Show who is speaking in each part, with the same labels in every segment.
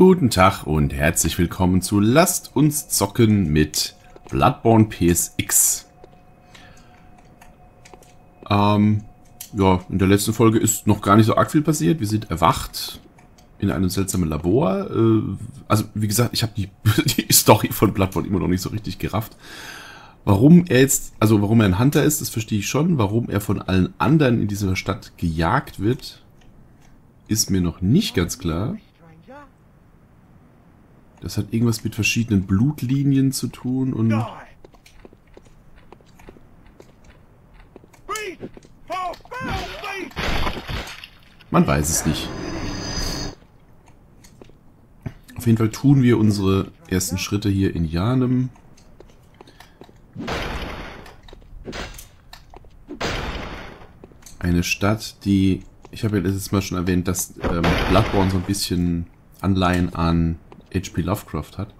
Speaker 1: Guten Tag und herzlich willkommen zu Lasst uns zocken mit Bloodborne PSX. Ähm, ja, in der letzten Folge ist noch gar nicht so arg viel passiert. Wir sind erwacht in einem seltsamen Labor. Äh, also, wie gesagt, ich habe die, die Story von Bloodborne immer noch nicht so richtig gerafft. Warum er jetzt, also warum er ein Hunter ist, das verstehe ich schon. Warum er von allen anderen in dieser Stadt gejagt wird, ist mir noch nicht ganz klar. Das hat irgendwas mit verschiedenen Blutlinien zu tun und... Man weiß es nicht. Auf jeden Fall tun wir unsere ersten Schritte hier in Janem. Eine Stadt, die, ich habe ja letztes Mal schon erwähnt, dass ähm, Bloodborne so ein bisschen Anleihen an H.P. Lovecraft hat.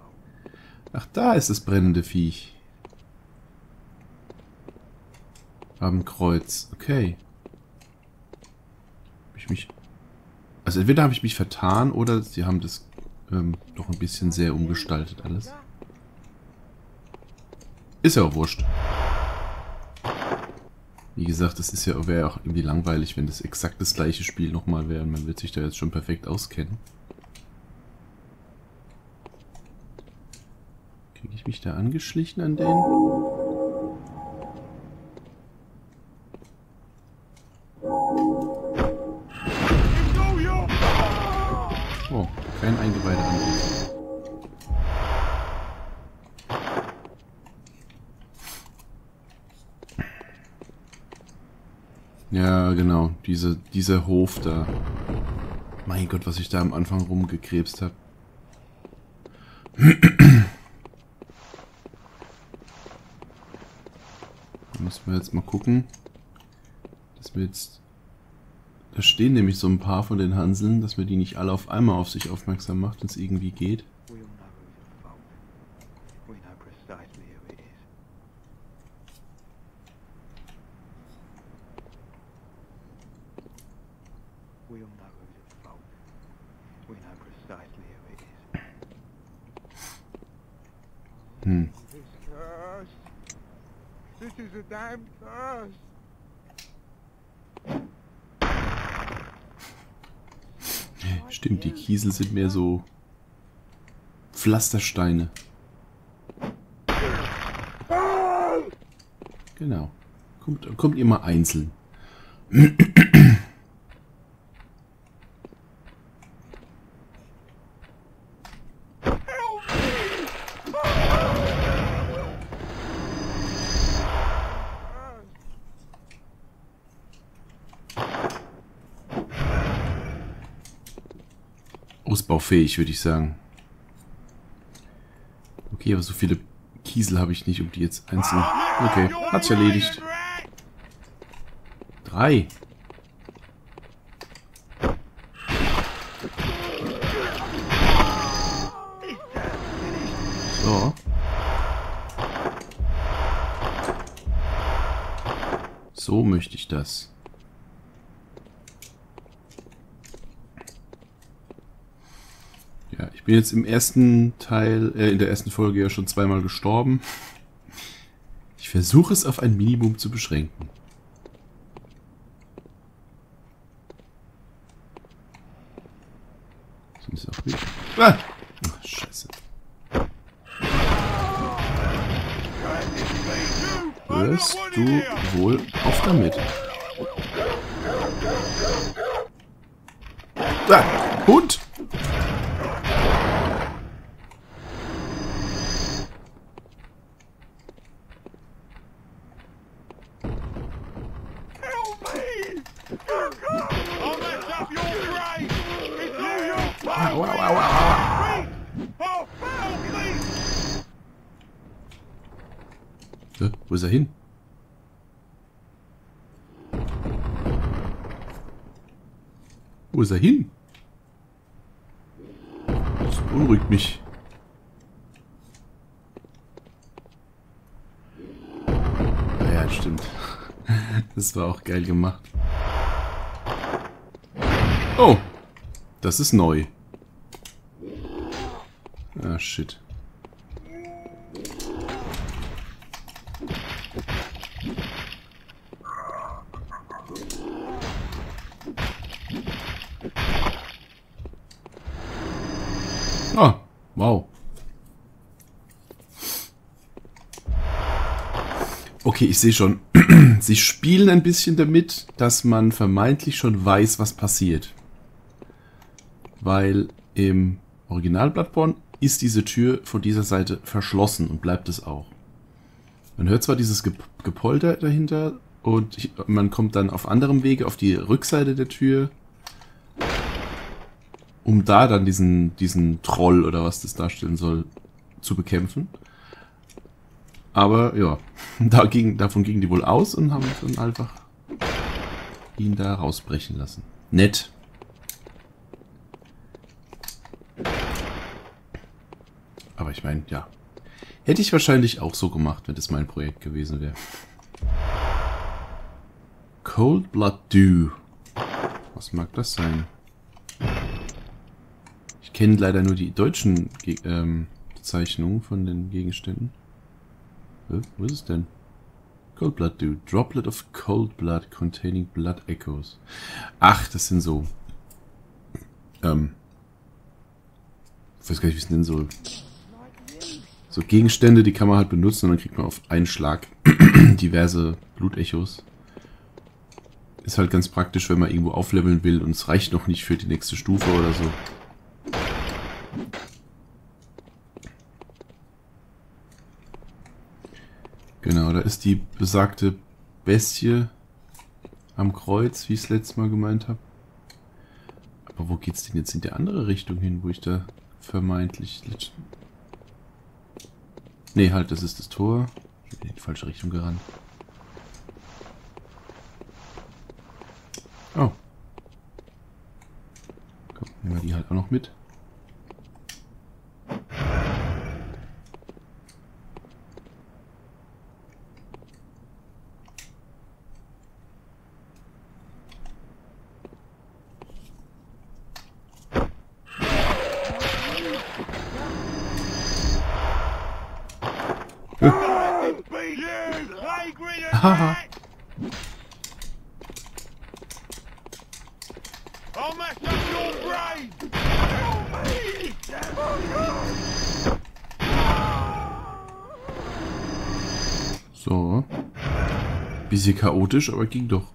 Speaker 1: Ach, da ist das brennende Viech. Abendkreuz. Okay. Hab ich mich... Also entweder habe ich mich vertan oder sie haben das ähm, doch ein bisschen sehr umgestaltet alles. Ist ja auch wurscht. Wie gesagt, das ist ja wäre auch irgendwie langweilig, wenn das exakt das gleiche Spiel nochmal wäre. Man wird sich da jetzt schon perfekt auskennen. Kriege ich mich da angeschlichen an den? Oh, kein eingeweihter Angriff. Ja, genau. Diese, dieser Hof da. Mein Gott, was ich da am Anfang rumgekrebst habe. Müssen wir jetzt mal gucken, dass wir jetzt... Da stehen nämlich so ein paar von den Hanseln, dass wir die nicht alle auf einmal auf sich aufmerksam macht, wenn es irgendwie geht. Hm. This is a damn curse. Stimmt, die Kiesel sind mehr so Pflastersteine. Genau. Kommt, kommt immer einzeln. Ausbaufähig, würde ich sagen. Okay, aber so viele Kiesel habe ich nicht, um die jetzt einzeln... Okay, hat sich erledigt. Drei. So. So möchte ich das. Ich bin jetzt im ersten Teil, äh, in der ersten Folge ja schon zweimal gestorben. Ich versuche es auf ein Minimum zu beschränken. Ist auch. Ah! Ach, scheiße. Hörst du wohl auf damit? Ah! Hund! Aua, aua, aua, aua. Ja, wo ist er hin? Wo ist er hin? Das beunruhigt mich. Ja, stimmt. Das war auch geil gemacht. Oh, das ist neu. Ah, shit. Ah, wow. Okay, ich sehe schon. Sie spielen ein bisschen damit, dass man vermeintlich schon weiß, was passiert. Weil im Original Bloodborne ist diese Tür von dieser Seite verschlossen und bleibt es auch. Man hört zwar dieses Gepolter dahinter und man kommt dann auf anderem Wege auf die Rückseite der Tür, um da dann diesen, diesen Troll oder was das darstellen soll, zu bekämpfen. Aber ja, da ging, davon gingen die wohl aus und haben dann einfach ihn da rausbrechen lassen. Nett. Aber ich meine, ja. Hätte ich wahrscheinlich auch so gemacht, wenn das mein Projekt gewesen wäre. Cold Blood Dew. Was mag das sein? Ich kenne leider nur die deutschen Ge ähm, Bezeichnungen von den Gegenständen. Wo ist es denn? Cold Blood Dew. Droplet of cold blood containing blood echoes. Ach, das sind so. Ähm. Ich weiß gar nicht, wie es nennen soll. So Gegenstände, die kann man halt benutzen und dann kriegt man auf einen Schlag diverse Blutechos. Ist halt ganz praktisch, wenn man irgendwo aufleveln will und es reicht noch nicht für die nächste Stufe oder so. Genau, da ist die besagte Bestie am Kreuz, wie ich es letztes Mal gemeint habe. Aber wo geht's denn jetzt in die andere Richtung hin, wo ich da vermeintlich... Ne, halt, das ist das Tor. Ich bin in die falsche Richtung gerannt. Oh. Komm, nehmen wir die halt auch noch mit. Haha. So. Bisschen chaotisch, aber ging doch.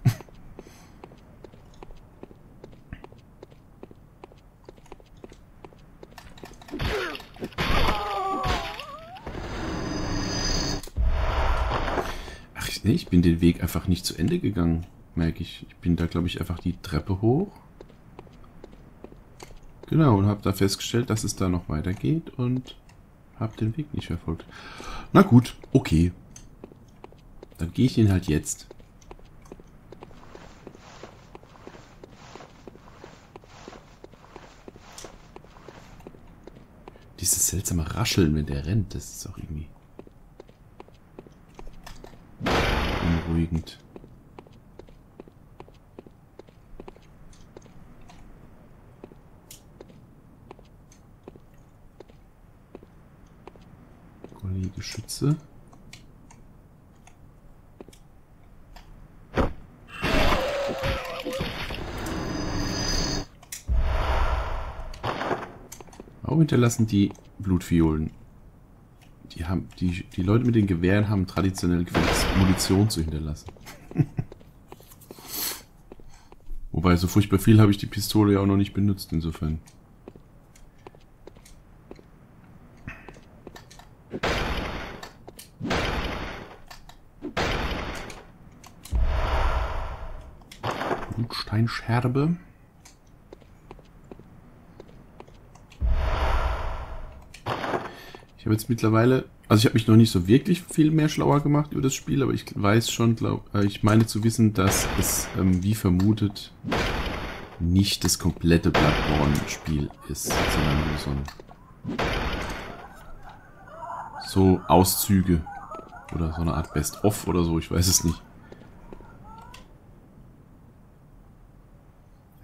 Speaker 1: Ich bin den Weg einfach nicht zu Ende gegangen, merke ich. Ich bin da, glaube ich, einfach die Treppe hoch. Genau, und habe da festgestellt, dass es da noch weitergeht und habe den Weg nicht verfolgt. Na gut, okay. Dann gehe ich ihn halt jetzt. Dieses seltsame Rascheln, wenn der rennt, das ist auch irgendwie... beruhigend. Kollege Schütze. Warum hinterlassen die Blutviolen die, haben, die, die Leute mit den Gewehren haben traditionell gewählt, Munition zu hinterlassen. Wobei, so furchtbar viel habe ich die Pistole ja auch noch nicht benutzt, insofern. Blutsteinscherbe. Habe jetzt mittlerweile, also ich habe mich noch nicht so wirklich viel mehr schlauer gemacht über das Spiel, aber ich weiß schon, glaub, äh, ich meine zu wissen, dass es, ähm, wie vermutet, nicht das komplette Bloodborne-Spiel ist, sondern nur so ein so Auszüge oder so eine Art Best-of oder so, ich weiß es nicht.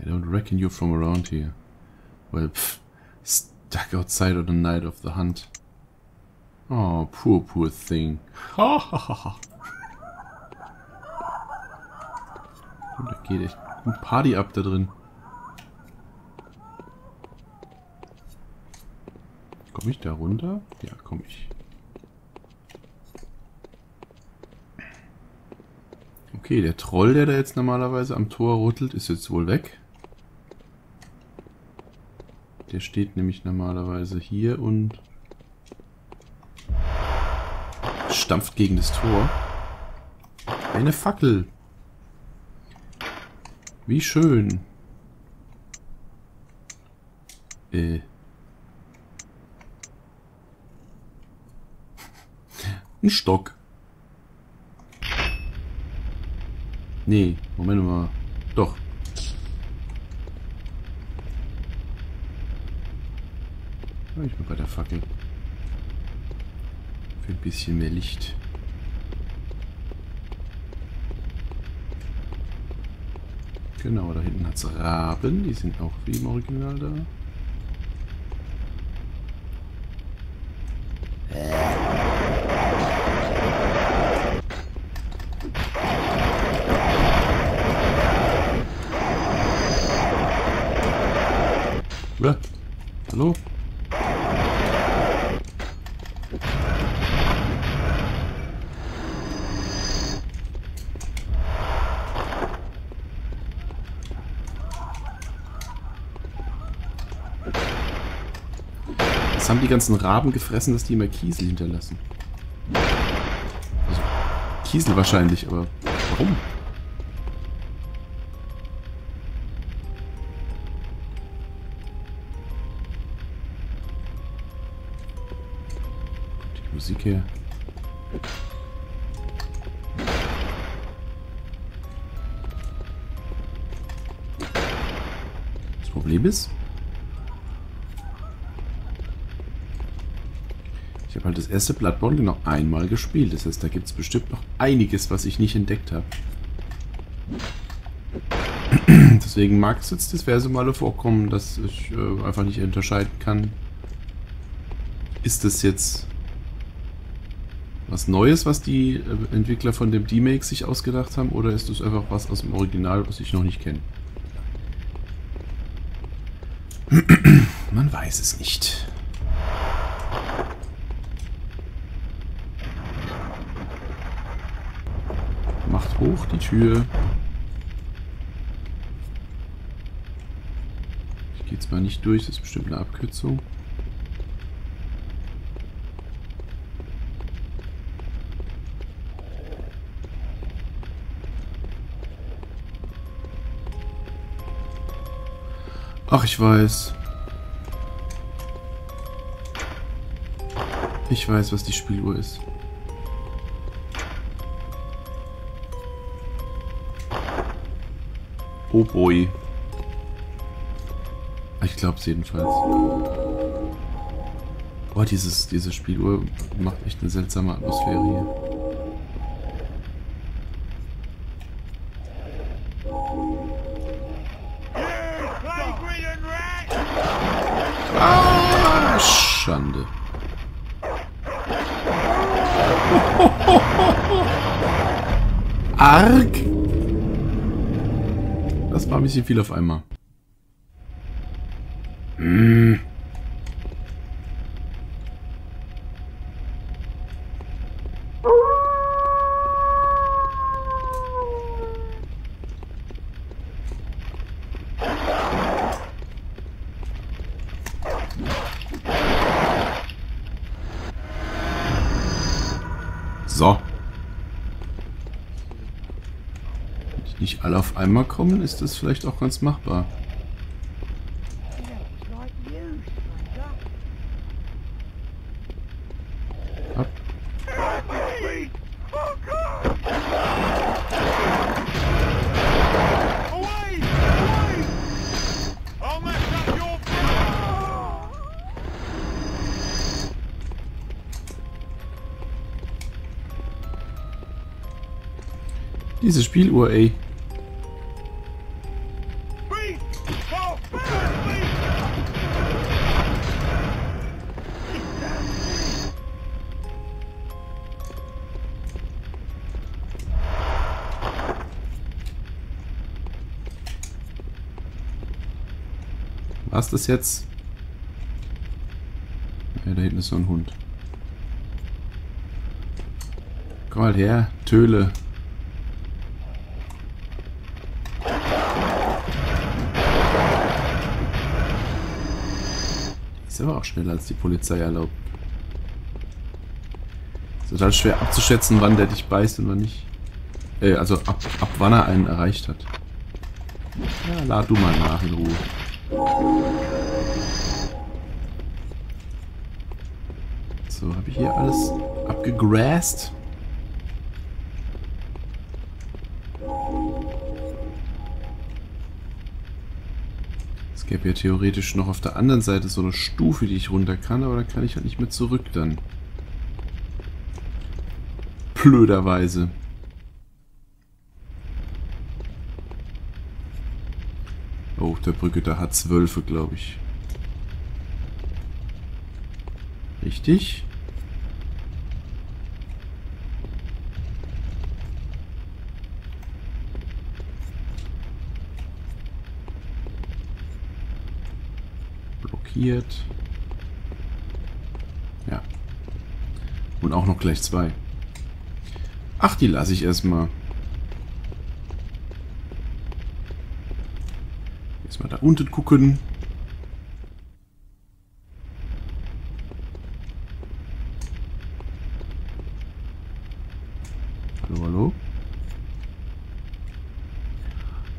Speaker 1: I don't reckon you're from around here. Well, pff, Duck outside on the night of the hunt. Oh, poor, poor thing. Ha, ha, ha, ha. Da geht echt ein Party ab da drin. Komme ich da runter? Ja, komme ich. Okay, der Troll, der da jetzt normalerweise am Tor rüttelt, ist jetzt wohl weg. Der steht nämlich normalerweise hier und stampft gegen das Tor. Eine Fackel. Wie schön. Äh. Ein Stock. Nee, Moment mal. Doch. Ich bin bei der Fackel. Für ein bisschen mehr Licht. Genau, da hinten hat es Raben. Die sind auch wie im Original da. Ja. Hallo? Was haben die ganzen Raben gefressen, dass die immer Kiesel hinterlassen? Also, Kiesel wahrscheinlich, aber warum? Die Musik hier. Das Problem ist, habe halt das erste Bloodborne genau einmal gespielt. Das heißt, da gibt es bestimmt noch einiges, was ich nicht entdeckt habe. Deswegen mag es jetzt diverse Male vorkommen, dass ich äh, einfach nicht unterscheiden kann. Ist das jetzt was Neues, was die äh, Entwickler von dem D-Make sich ausgedacht haben, oder ist das einfach was aus dem Original, was ich noch nicht kenne? Man weiß es nicht. Hoch die Tür. Ich gehe zwar nicht durch, das ist bestimmt eine Abkürzung. Ach, ich weiß. Ich weiß, was die Spieluhr ist. Oh boy. Ich glaub's jedenfalls. Boah, dieses, diese Spieluhr macht echt eine seltsame Atmosphäre hier. Viel auf einmal. Hm. So. Wenn die nicht alle auf einmal kommen, ist das vielleicht auch ganz machbar. Diese Spieluhr, ey. Das jetzt? Ja, da hinten ist so ein Hund. Komm mal her, Töle. Ist aber auch schneller als die Polizei erlaubt. Ist total schwer abzuschätzen, wann der dich beißt und wann nicht. Äh, also ab, ab wann er einen erreicht hat. Ja, lad du mal nach in Ruhe. Hier alles abgegrast? Es gäbe ja theoretisch noch auf der anderen Seite so eine Stufe, die ich runter kann, aber da kann ich halt nicht mehr zurück dann. Blöderweise. Oh, der Brücke, da hat Zwölfe, glaube ich. Richtig? Blockiert. Ja. Und auch noch gleich zwei. Ach, die lasse ich erstmal. Erstmal da unten gucken. Hallo, hallo?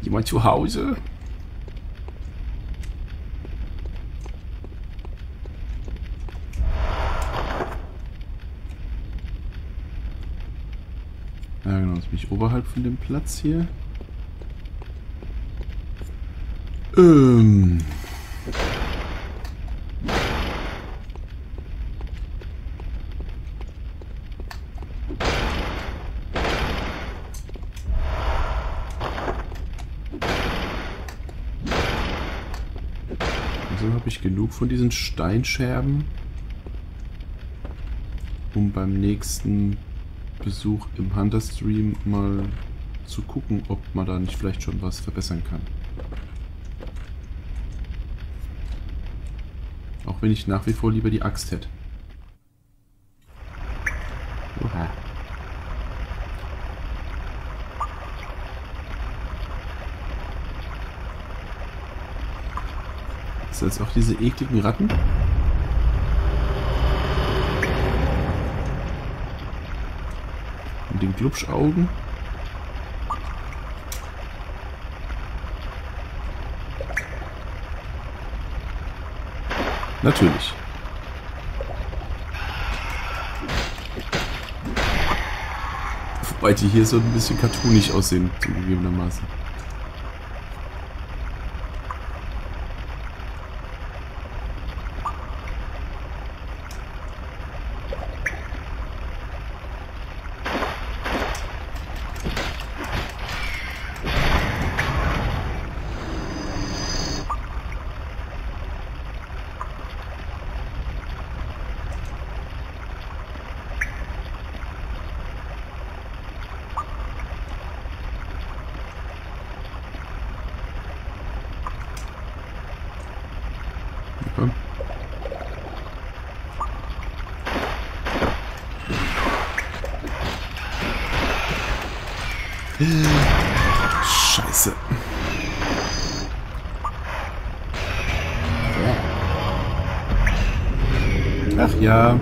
Speaker 1: Jemand zu Hause? Ja, genau, jetzt bin ich oberhalb von dem Platz hier. Ähm. Also habe ich genug von diesen Steinscherben, um beim nächsten Besuch im Hunter Stream mal zu gucken, ob man da nicht vielleicht schon was verbessern kann. Auch wenn ich nach wie vor lieber die Axt hätte. Oha. Ist das auch diese ekligen Ratten? Und den Glubschaugen? Natürlich. Wobei die hier so ein bisschen cartoonig aussehen, zugegebenermaßen. Komm. Scheiße. Ach ja.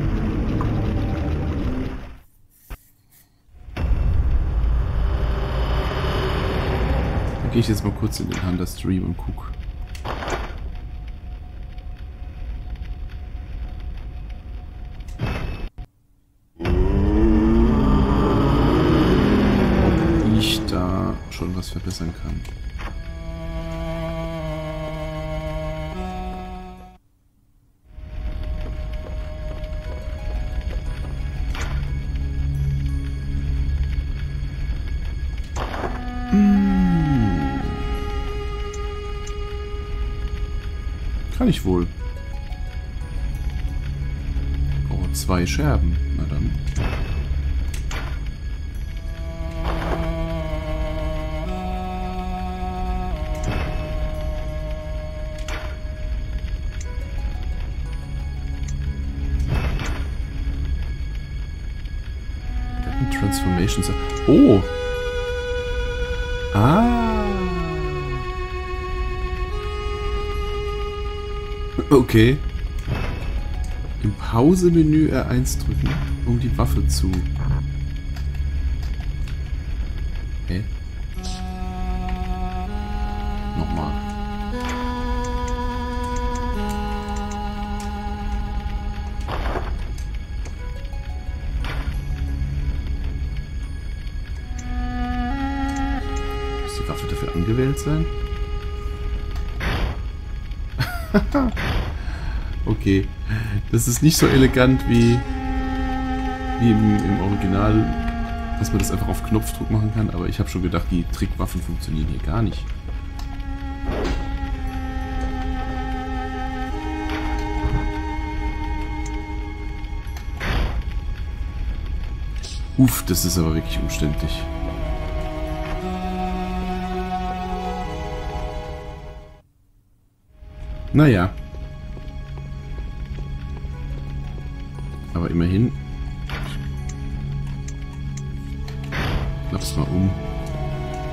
Speaker 1: Dann gehe ich jetzt mal kurz in den Hunter Stream und guck. ob ich da schon was verbessern kann. Kann ich wohl. Oh, zwei Scherben. Na dann. Oh, Okay. Im Pause-Menü R1 drücken, um die Waffe zu... Das ist nicht so elegant wie, wie im, im Original, dass man das einfach auf Knopfdruck machen kann, aber ich habe schon gedacht, die Trickwaffen funktionieren hier gar nicht. Uff, das ist aber wirklich umständlich. Naja.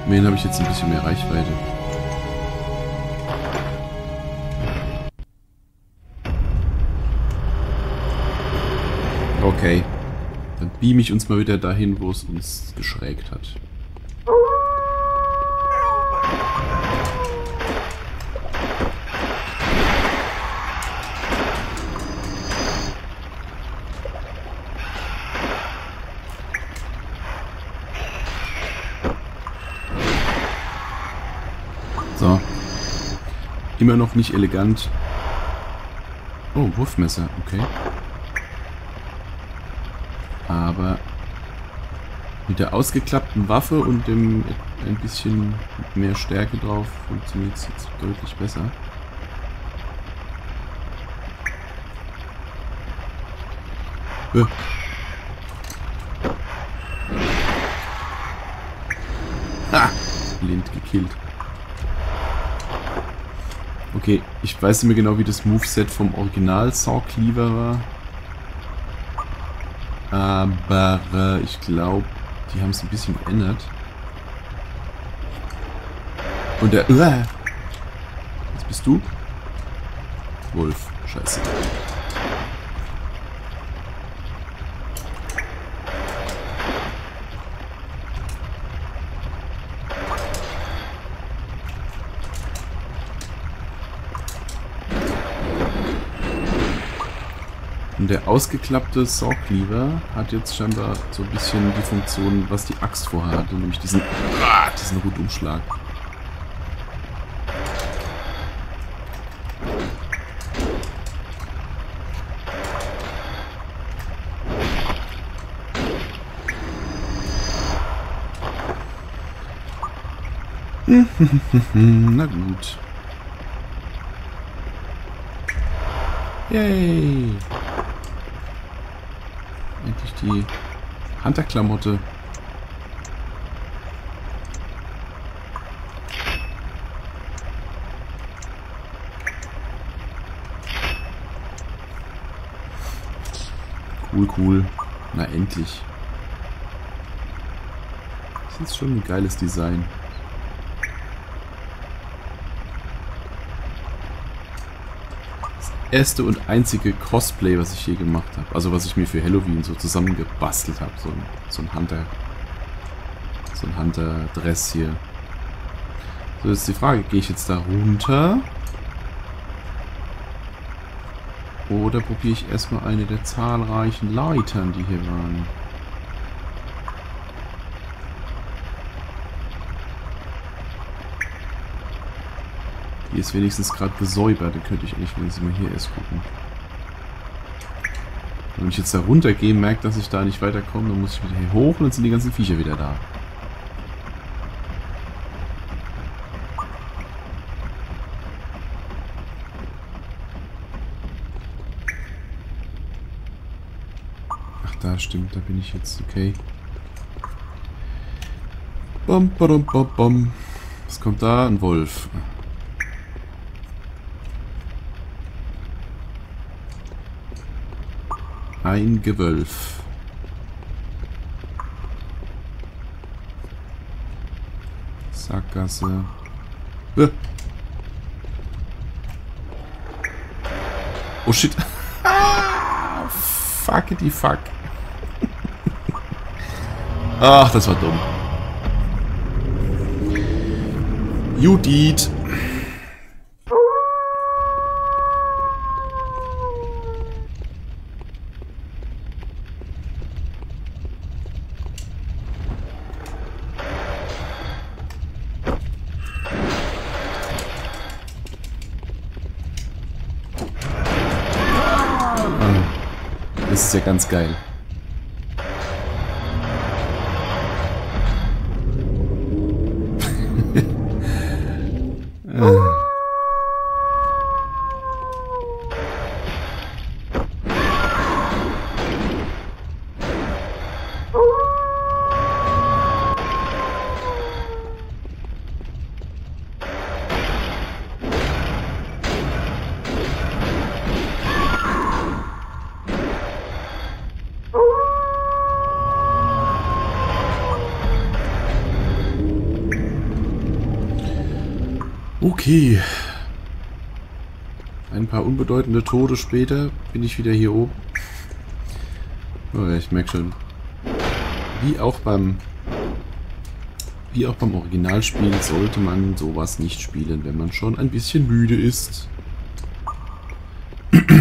Speaker 1: Immerhin habe ich jetzt ein bisschen mehr Reichweite. Okay. Dann beam ich uns mal wieder dahin, wo es uns geschrägt hat. Immer noch nicht elegant. Oh, Wurfmesser, okay. Aber mit der ausgeklappten Waffe und dem ein bisschen mehr Stärke drauf funktioniert es jetzt deutlich besser. Äh. Ha! Blind gekillt. Okay, ich weiß nicht mehr genau, wie das Moveset vom Original Saw Cleaver war. Aber äh, ich glaube, die haben es ein bisschen geändert. Und der... Uh, was bist du? Wolf. Scheiße. Der ausgeklappte Saw Cleaver hat jetzt scheinbar so ein bisschen die Funktion, was die Axt vorher hatte, nämlich diesen, ah, diesen Rundumschlag. Na gut. Yay! Die Hunter-Klamotte. Cool, cool. Na endlich. Das ist schon ein geiles Design. Erste und einzige Cosplay, was ich je gemacht habe. Also was ich mir für Halloween so zusammengebastelt habe. So ein, so ein Hunter. So ein Hunter-Dress hier. So, jetzt die Frage, gehe ich jetzt da runter? Oder probiere ich erstmal eine der zahlreichen Leitern, die hier waren? Die ist wenigstens gerade gesäubert. Dann könnte ich eigentlich wenigstens mal hier erst gucken. Wenn ich jetzt da runtergehe, merke, dass ich da nicht weiterkomme, dann muss ich wieder hier hoch und dann sind die ganzen Viecher wieder da. Ach, da stimmt, da bin ich jetzt, okay. Bom, bom, bom, bom. Was kommt da? Ein Wolf. ein Gewölf. Sackgasse. Äh. Oh shit. Ah, fuck die fuck. Ach, das war dumm. Judith. Ganz geil. Okay. Ein paar unbedeutende Tode später bin ich wieder hier oben. Oh, ich merke schon. Wie auch beim wie auch beim Originalspiel sollte man sowas nicht spielen, wenn man schon ein bisschen müde ist. ah,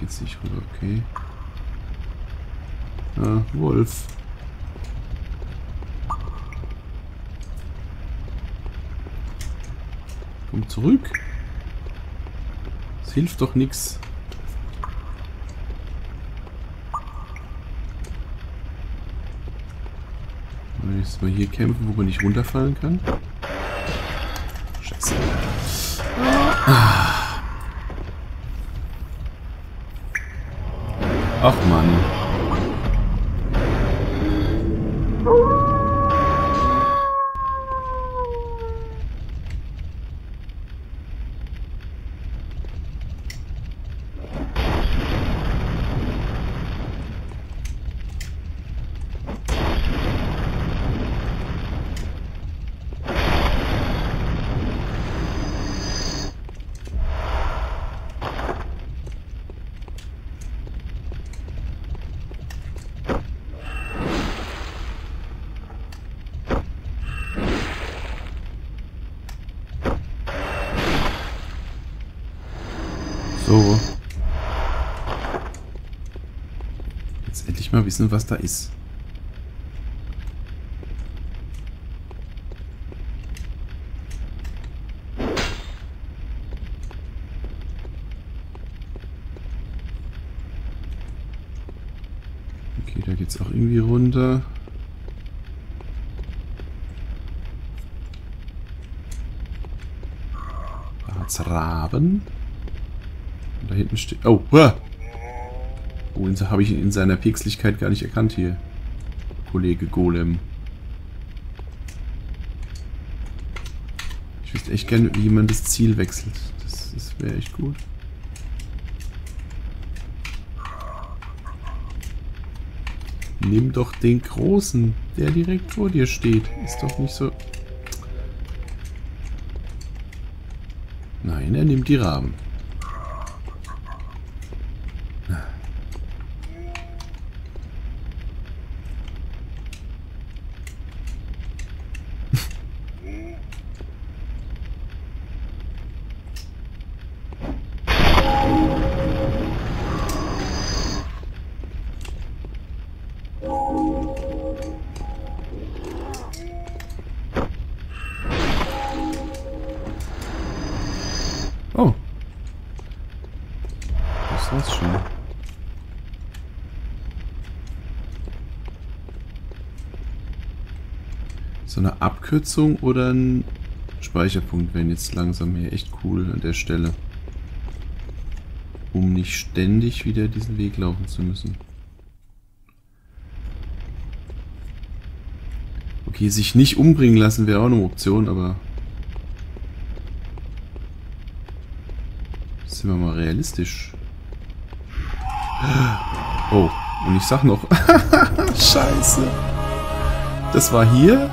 Speaker 1: geht's nicht rüber, okay. Ah, Wolf. Komm zurück. Es hilft doch nichts. Jetzt mal hier kämpfen, wo man nicht runterfallen kann. Scheiße. Ach Mann. So. Jetzt endlich mal wissen, was da ist. Okay, da geht's auch irgendwie runter. Raben. Da hinten steht... Oh, uah. Den habe ich in seiner Pixeligkeit gar nicht erkannt hier. Kollege Golem. Ich wüsste echt gerne, wie man das Ziel wechselt. Das, das wäre echt gut. Nimm doch den Großen, der direkt vor dir steht. Ist doch nicht so... Nein, er nimmt die Raben. Abkürzung oder ein Speicherpunkt wären jetzt langsam hier echt cool an der Stelle. Um nicht ständig wieder diesen Weg laufen zu müssen. Okay, sich nicht umbringen lassen wäre auch eine Option, aber Sind wir mal realistisch. Oh, Und ich sag noch, scheiße. Das war hier.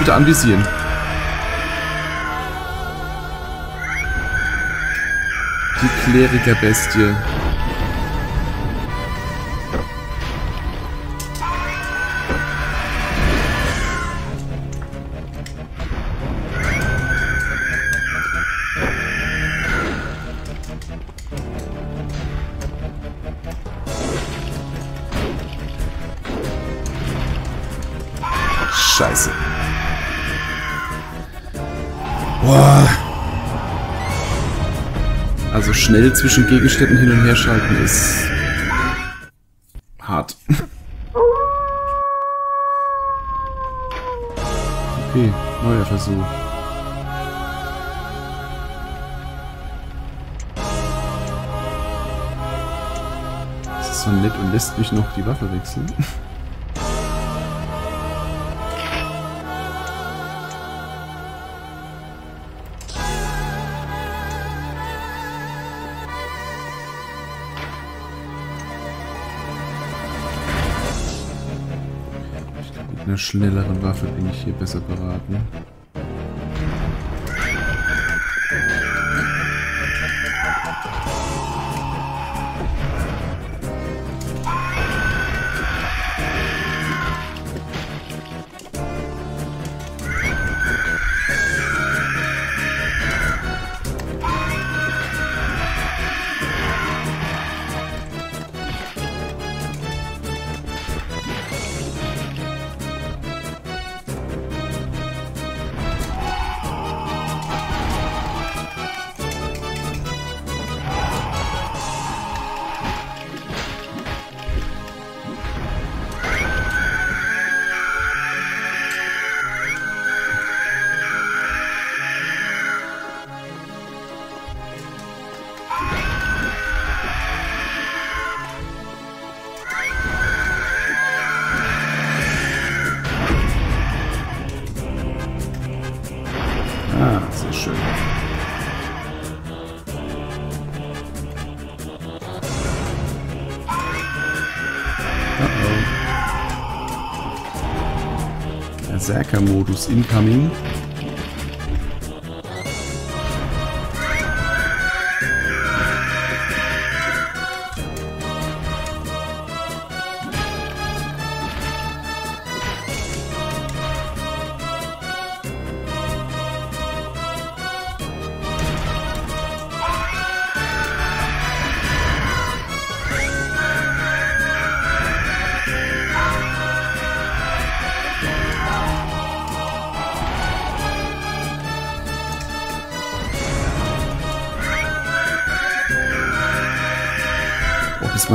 Speaker 1: Bitte anvisieren. Die Kleriker-Bestie. Scheiße. Schnell zwischen Gegenständen hin und her schalten ist hart. Okay, neuer Versuch. Das ist so nett und lässt mich noch die Waffe wechseln. Einer schnelleren Waffe bin ich hier besser beraten. Uh-oh. Berserker-Modus incoming.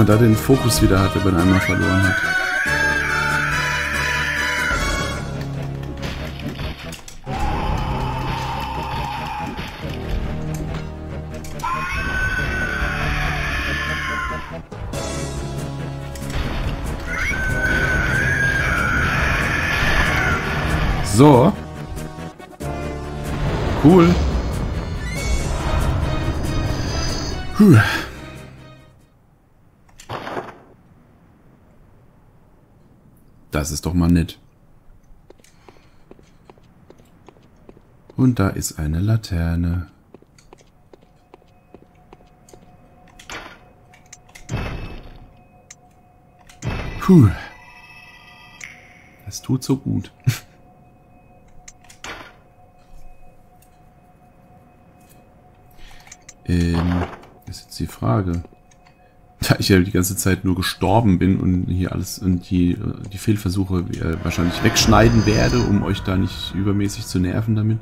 Speaker 1: Man da den Fokus wieder hatte, wenn er einmal verloren hat. So. Cool. Doch mal nett. Und da ist eine Laterne. Puh. Das tut so gut. ähm, ist jetzt die Frage. Da ich ja die ganze Zeit nur gestorben bin und hier alles und die, die Fehlversuche äh, wahrscheinlich wegschneiden werde, um euch da nicht übermäßig zu nerven damit,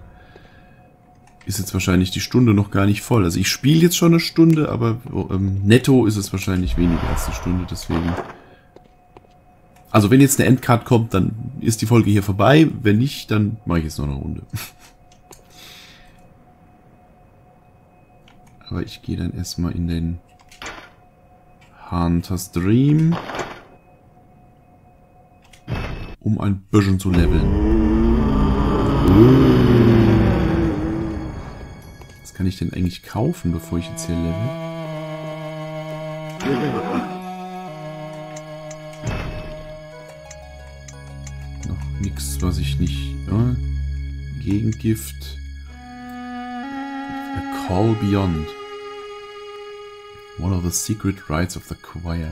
Speaker 1: ist jetzt wahrscheinlich die Stunde noch gar nicht voll. Also ich spiele jetzt schon eine Stunde, aber ähm, netto ist es wahrscheinlich weniger als eine Stunde, deswegen. Also wenn jetzt eine Endcard kommt, dann ist die Folge hier vorbei. Wenn nicht, dann mache ich jetzt noch eine Runde. Aber ich gehe dann erstmal in den Hunter's Dream, um ein bisschen zu leveln. Was kann ich denn eigentlich kaufen, bevor ich jetzt hier level? Noch nichts, was ich nicht... Ja, Gegengift. A Call Beyond. One of the secret rites of the choir.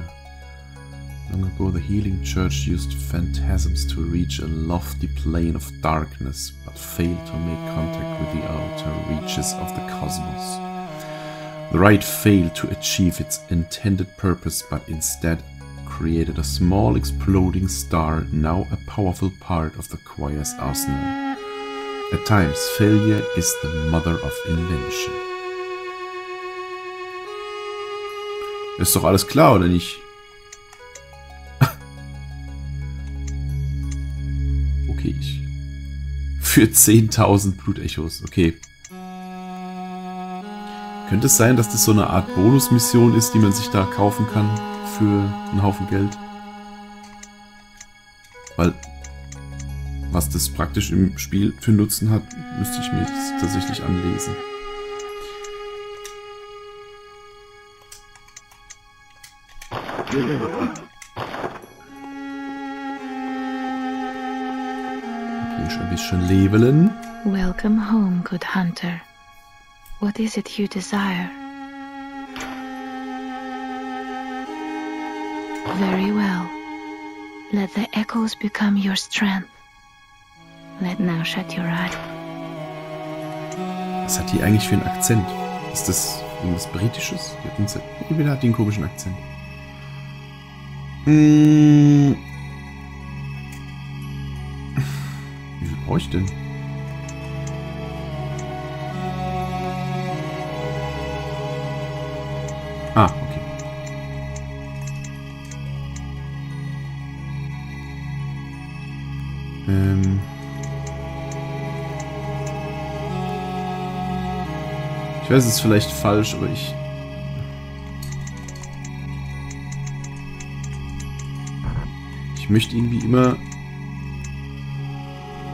Speaker 1: Long ago, the healing church used phantasms to reach a lofty plane of darkness, but failed to make contact with the outer reaches of the cosmos. The rite failed to achieve its intended purpose, but instead created a small exploding star, now a powerful part of the choir's arsenal. At times, failure is the mother of invention. Ist doch alles klar, oder nicht? okay, ich. Für 10.000 Blutechos, okay. Könnte es sein, dass das so eine Art Bonusmission ist, die man sich da kaufen kann für einen Haufen Geld? Weil, was das praktisch im Spiel für Nutzen hat, müsste ich mir jetzt tatsächlich anlesen. Okay, schon ein bisschen leveln.
Speaker 2: Welcome home, good hunter. What is it you desire? Very well. Let the echoes become your strength. Let now shut your eye.
Speaker 1: Was hat die eigentlich für einen Akzent? Ist das irgendwas Britisches? Die hat einen, hat einen komischen Akzent. Hm. Wie viel brauche ich denn? Ah, okay. Ähm. Ich weiß, es ist vielleicht falsch, aber ich... möchte irgendwie immer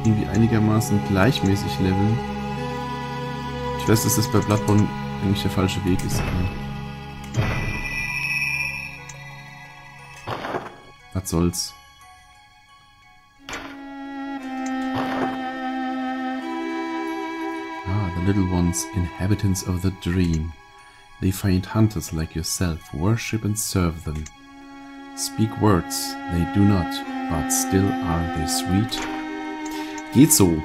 Speaker 1: irgendwie einigermaßen gleichmäßig leveln. Ich weiß, dass das bei Bloodborne eigentlich der falsche Weg ist. Was soll's. Ah, the little ones, inhabitants of the dream. They find hunters like yourself, worship and serve them. Speak words, they do not, but still are they sweet. Geht so.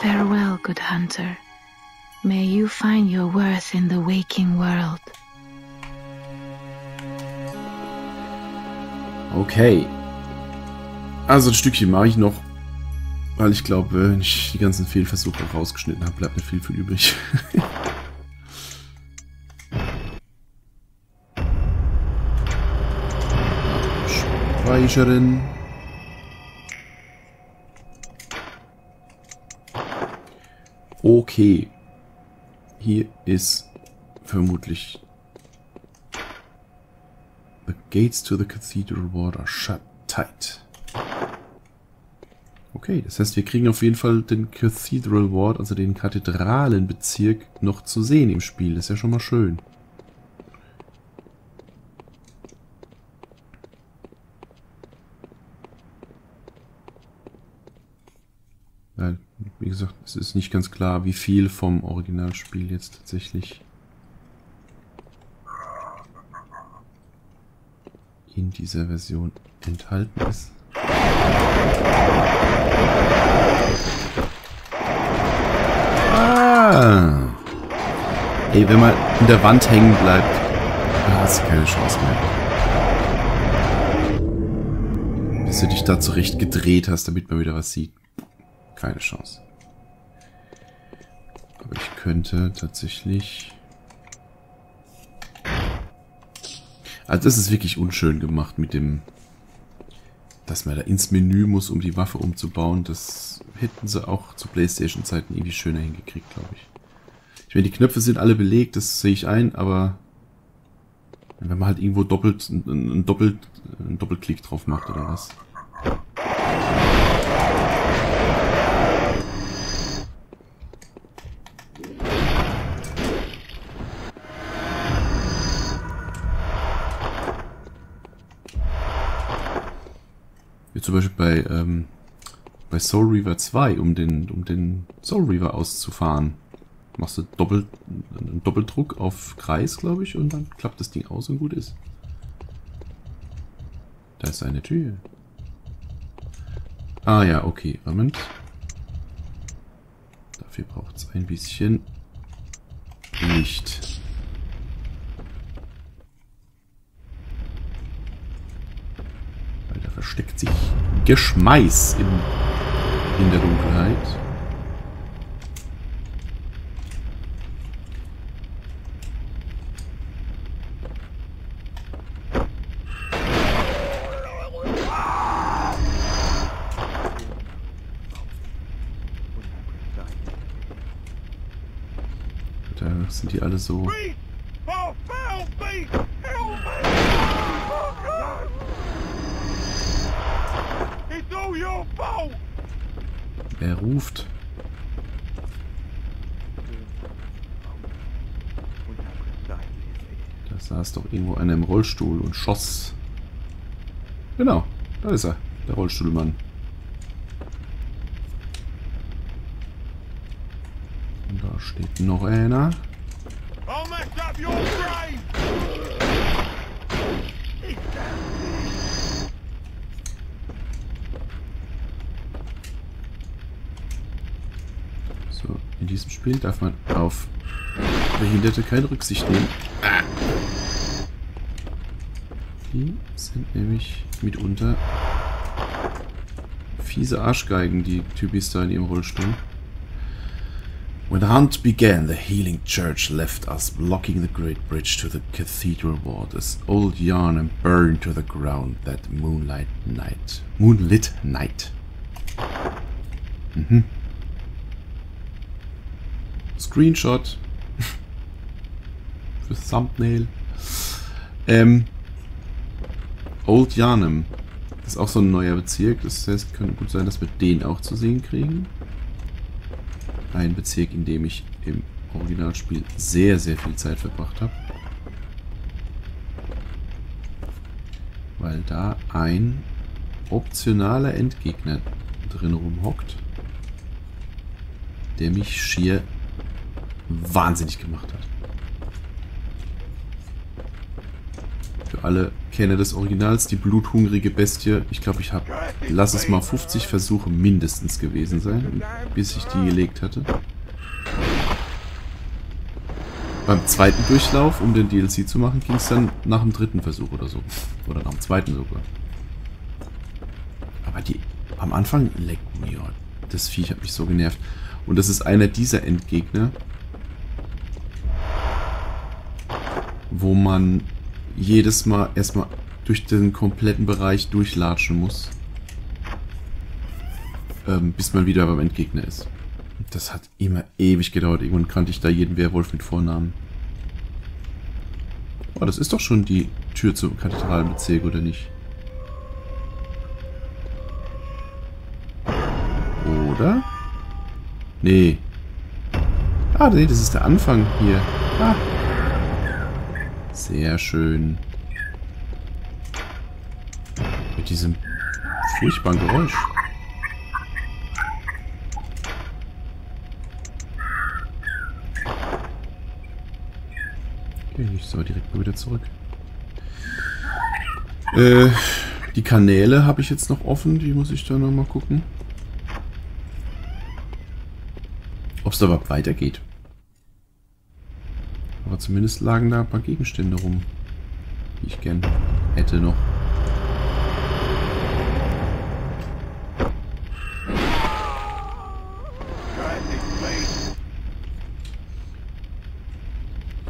Speaker 2: Farewell, good hunter. May you find your worth in the waking world.
Speaker 1: Okay. Also ein Stückchen mache ich noch. Weil ich glaube, wenn ich die ganzen Fehlversuche rausgeschnitten habe, bleibt nicht viel viel übrig. Speichern. Okay. Hier ist vermutlich The gates to the cathedral ward are shut tight. Okay, das heißt, wir kriegen auf jeden Fall den Cathedral Ward, also den Kathedralenbezirk, noch zu sehen im Spiel. Das ist ja schon mal schön. Weil, wie gesagt, es ist nicht ganz klar, wie viel vom Originalspiel jetzt tatsächlich in dieser Version enthalten ist. Ah. Ey, wenn man in der Wand hängen bleibt, hast du keine Chance mehr. Bis du dich da zurecht gedreht hast, damit man wieder was sieht. Keine Chance. Könnte tatsächlich... Also das ist wirklich unschön gemacht mit dem, dass man da ins Menü muss, um die Waffe umzubauen. Das hätten sie auch zu Playstation-Zeiten irgendwie schöner hingekriegt, glaube ich. Ich meine, die Knöpfe sind alle belegt, das sehe ich ein, aber wenn man halt irgendwo doppelt, einen, doppelt, einen Doppelklick drauf macht oder was. Wie zum Beispiel bei, ähm, bei Soul Reaver 2, um den, um den Soul Reaver auszufahren. Machst du Doppel, einen Doppeldruck auf Kreis, glaube ich, und dann klappt das Ding aus und gut ist. Da ist eine Tür. Ah ja, okay. Moment. Dafür braucht es ein bisschen Licht. Weil da versteckt sich Geschmeiß in, in der Dunkelheit. Da sind die alle so. Ruft. Da saß doch irgendwo einer im Rollstuhl und schoss. Genau, da ist er, der Rollstuhlmann. Und da steht noch einer.
Speaker 3: Your brain!
Speaker 1: So, in diesem Spiel darf man auf Behinderte keine Rücksicht nehmen. Die sind nämlich mitunter fiese Arschgeigen, die Typis da in ihrem Rollstuhl. When the hunt began, the healing church left us, blocking the great bridge to the cathedral ward, as old Yarnham burned to the ground that moonlight night. Moonlit night. Mhm. Screenshot. Für Thumbnail. Ähm. Old Yarnham. Das ist auch so ein neuer Bezirk. Das heißt, könnte gut sein, dass wir den auch zu sehen kriegen. Ein Bezirk, in dem ich im Originalspiel sehr, sehr viel Zeit verbracht habe. Weil da ein optionaler Endgegner drin rumhockt, der mich schier wahnsinnig gemacht hat. Für alle Kenner des Originals, die bluthungrige Bestie. Ich glaube, ich habe, lass es mal 50 Versuche mindestens gewesen sein, bis ich die gelegt hatte. Beim zweiten Durchlauf, um den DLC zu machen, ging es dann nach dem dritten Versuch oder so. Oder nach dem zweiten sogar. Aber die am Anfang leckt mir. Das Viech hat mich so genervt. Und das ist einer dieser Endgegner, wo man jedes Mal erstmal durch den kompletten Bereich durchlatschen muss. Ähm, bis man wieder beim Endgegner ist. Das hat immer ewig gedauert. Irgendwann kannte ich da jeden Werwolf mit Vornamen. Oh, das ist doch schon die Tür zum Kathedralenbezirk, oder nicht? Oder? Nee. Ah, nee, das ist der Anfang hier. Ah. Sehr schön. Mit diesem furchtbaren Geräusch. Okay, ich soll direkt mal wieder zurück. Äh, die Kanäle habe ich jetzt noch offen. Die muss ich dann nochmal gucken. Ob es da überhaupt weitergeht. Zumindest lagen da ein paar Gegenstände rum, die ich gern hätte noch.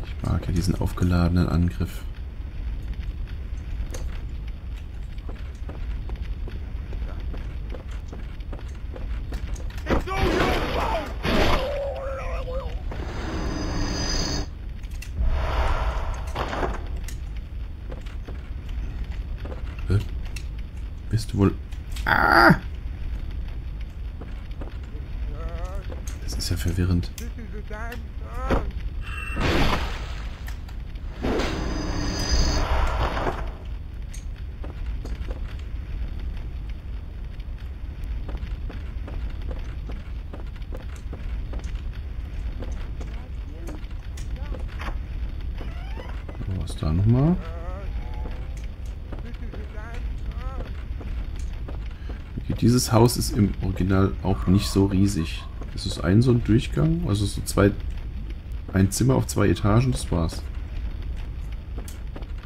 Speaker 1: Ich mag ja diesen aufgeladenen Angriff. Das ist ja verwirrend. Was da nochmal? Dieses Haus ist im Original auch nicht so riesig. Es ist ein so ein Durchgang, also so zwei, ein Zimmer auf zwei Etagen, das war's.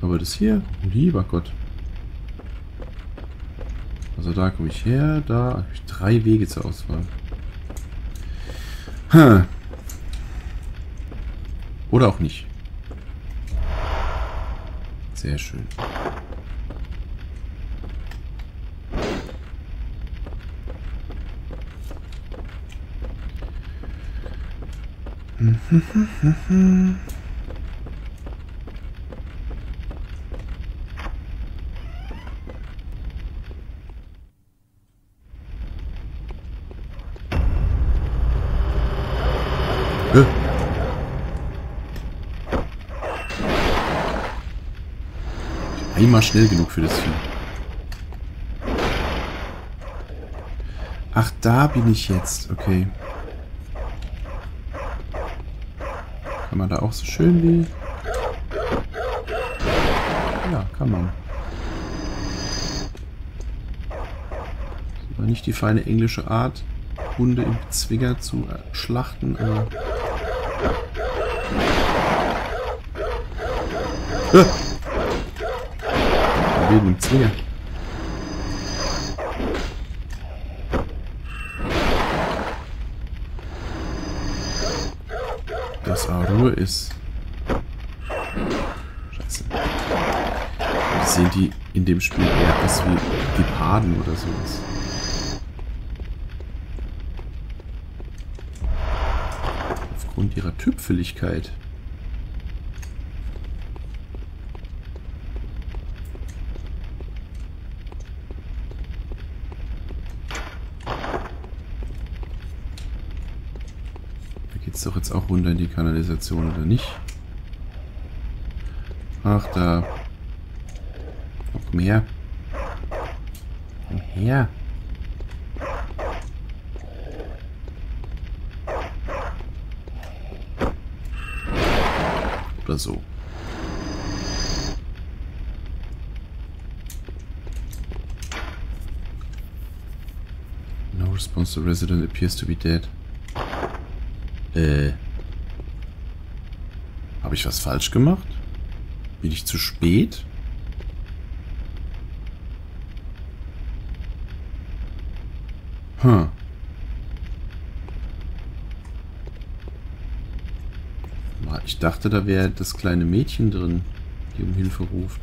Speaker 1: Aber das hier, lieber Gott. Also da komme ich her, da habe ich drei Wege zur Auswahl. Hm. Oder auch nicht. Sehr schön. Einmal schnell genug für das Vieh. Ach, da bin ich jetzt. Okay. Kann man da auch so schön wie... Ja, kann man. War nicht die feine englische Art, Hunde im Zwinger zu schlachten, aber... Ah! Wegen dem Zwinger. Ruhe ist. Scheiße. Wie sehen die in dem Spiel eher aus wie Geparden oder sowas? Aufgrund ihrer Tüpfeligkeit. Da geht's doch jetzt auch runter in die Kanalisation, oder nicht? Ach, da. Oh, komm her. Komm her. Oder so. No response. The resident appears to be dead. Äh. Ich was falsch gemacht? Bin ich zu spät? Hm. Ich dachte, da wäre das kleine Mädchen drin, die um Hilfe ruft.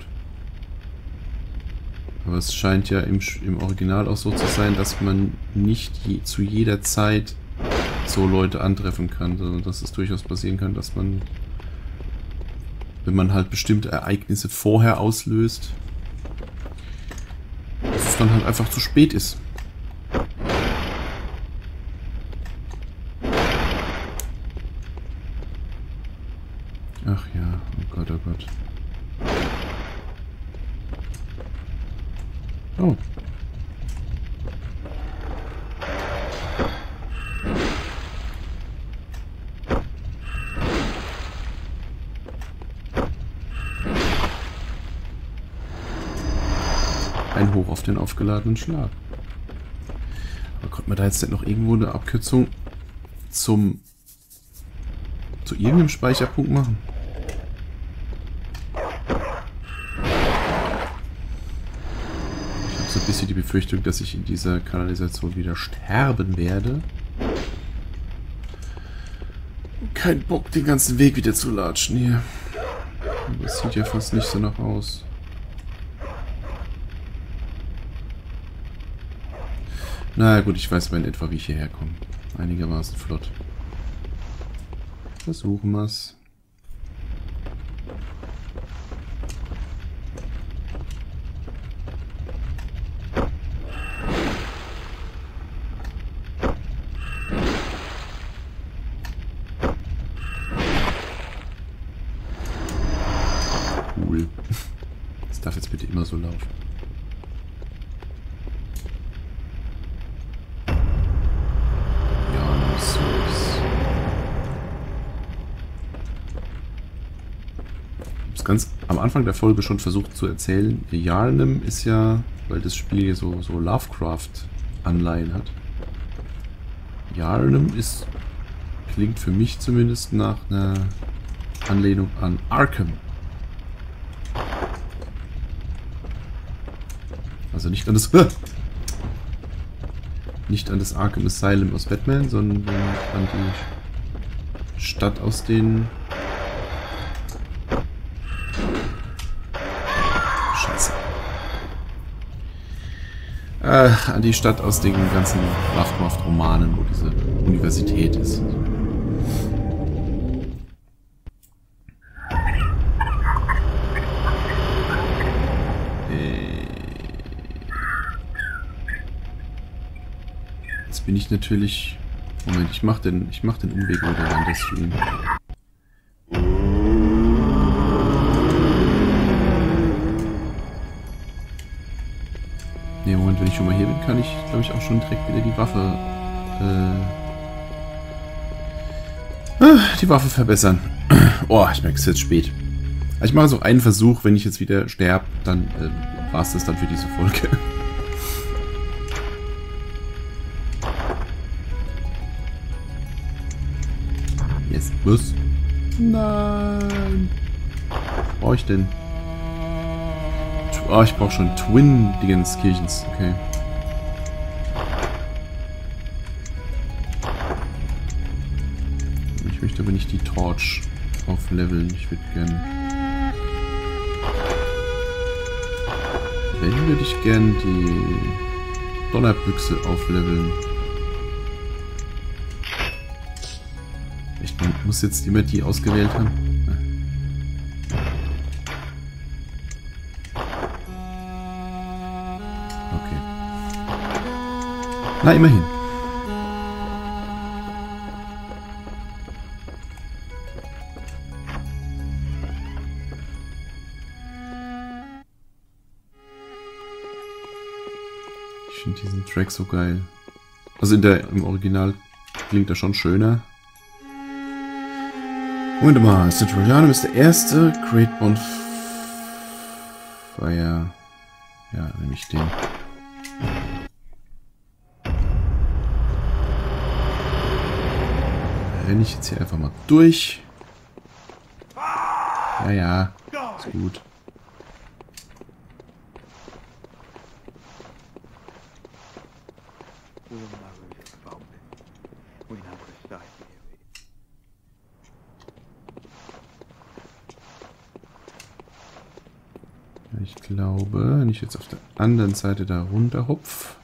Speaker 1: Aber es scheint ja im, im Original auch so zu sein, dass man nicht je, zu jeder Zeit so Leute antreffen kann, sondern dass es durchaus passieren kann, dass man, wenn man halt bestimmte Ereignisse vorher auslöst, dass es dann halt einfach zu spät ist. Ach ja, oh Gott, oh Gott. Oh. Ein Hoch auf den aufgeladenen Schlag. Aber konnte man da jetzt nicht noch irgendwo eine Abkürzung zum zu irgendeinem Speicherpunkt machen? Ich habe so ein bisschen die Befürchtung, dass ich in dieser Kanalisation wieder sterben werde. Kein Bock, den ganzen Weg wieder zu latschen hier. Es sieht ja fast nicht so nach aus. Na gut, ich weiß mal in etwa, wie ich hierher komme. Einigermaßen flott. Versuchen wir's. Cool. Das darf jetzt bitte immer so laufen. es ganz am Anfang der Folge schon versucht zu erzählen. Yarnum ist ja, weil das Spiel so, so Lovecraft-Anleihen hat. Yarnum ist, klingt für mich zumindest nach einer Anlehnung an Arkham. Also nicht an das... Nicht an das Arkham Asylum aus Batman, sondern an die Stadt aus den... Äh, an die Stadt aus den ganzen Lovecraft-Romanen, wo diese Universität ist. Jetzt bin ich natürlich... Moment, ich mach den, ich mach den Umweg über den Landesstream. Moment, wenn ich schon mal hier bin, kann ich, glaube ich, auch schon direkt wieder die Waffe... Äh, ah, die Waffe verbessern. Oh, ich merke es jetzt spät. Also ich mache so einen Versuch, wenn ich jetzt wieder sterbe, dann äh, war es das dann für diese Folge. Yes. Was? Nein. Was brauche ich denn? Oh, ich brauche schon Twin Dingenskirchens. Okay. Ich möchte aber nicht die Torch aufleveln. Ich würde gern... Wenn würde ich gern die Donnerbüchse aufleveln. Ich muss jetzt immer die ausgewählt haben. Na, immerhin. Ich finde diesen Track so geil. Also in der, im Original klingt er schon schöner. Moment mal, Centralianum ist der erste Great Bonfire. Ja, nämlich den. Renne ich jetzt hier einfach mal durch. Ja, ja, ist gut. Ich glaube, wenn ich jetzt auf der anderen Seite da runter hupf.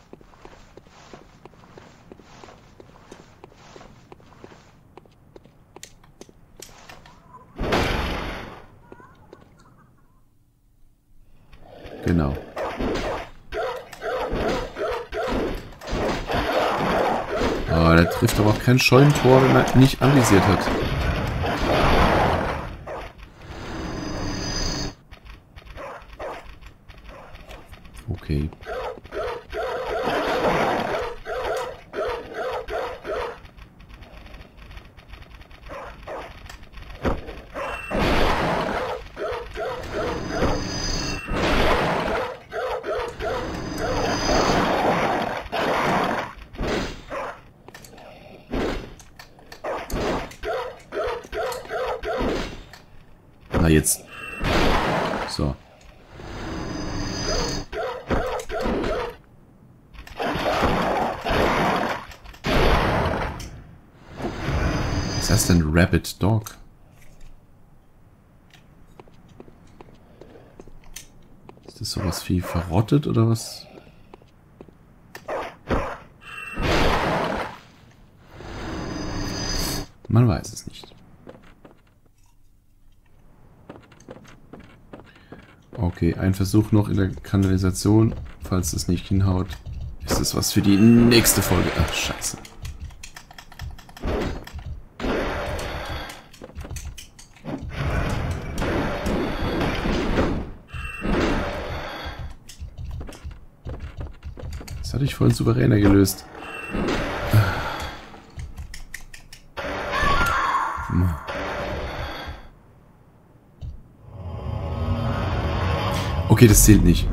Speaker 1: Genau. Oh, der trifft aber auch kein Scheunentor, wenn er nicht anvisiert hat. Okay. Na jetzt. So. Was das denn? Rabbit Dog? Ist das sowas wie verrottet oder was? Man weiß es nicht. Okay, ein Versuch noch in der Kanalisation. Falls es nicht hinhaut, ist es was für die nächste Folge. Ach, scheiße. Das hatte ich vorhin souveräner gelöst. Okay, das zählt nicht.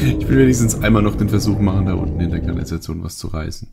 Speaker 1: Ich will wenigstens einmal noch den Versuch machen, da unten in der Kanalisation was zu reißen.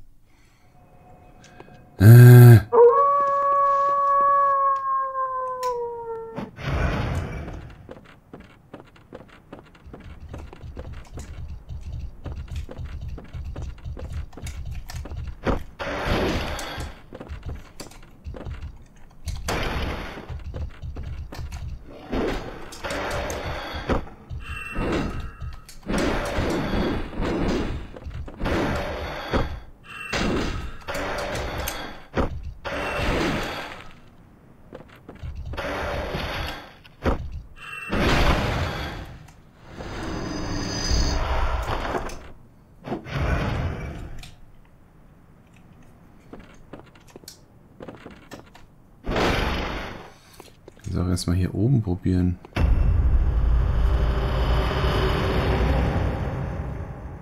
Speaker 1: Erstmal hier oben probieren.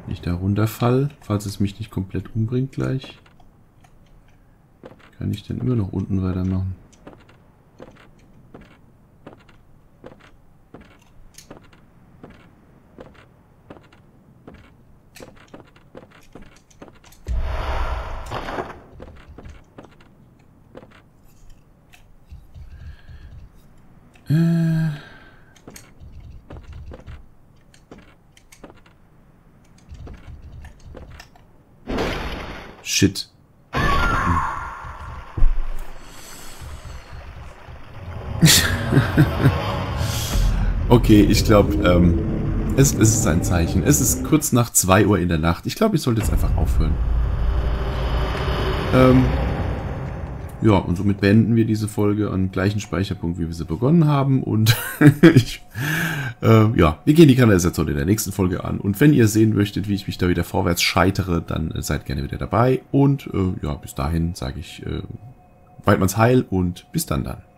Speaker 1: Ich da runterfall, falls es mich nicht komplett umbringt gleich, kann ich dann immer noch unten weitermachen. Shit. okay, ich glaube, ähm, es, es ist ein Zeichen. Es ist kurz nach 2 Uhr in der Nacht. Ich glaube, ich sollte jetzt einfach aufhören. Ähm, ja, und somit beenden wir diese Folge an gleichen Speicherpunkt, wie wir sie begonnen haben. Und ich, äh, ja, wir gehen die Kanalisation in der nächsten Folge an. Und wenn ihr sehen möchtet, wie ich mich da wieder vorwärts scheitere, dann äh, seid gerne wieder dabei. Und äh, ja, bis dahin sage ich, äh, Weidmanns Heil und bis dann dann.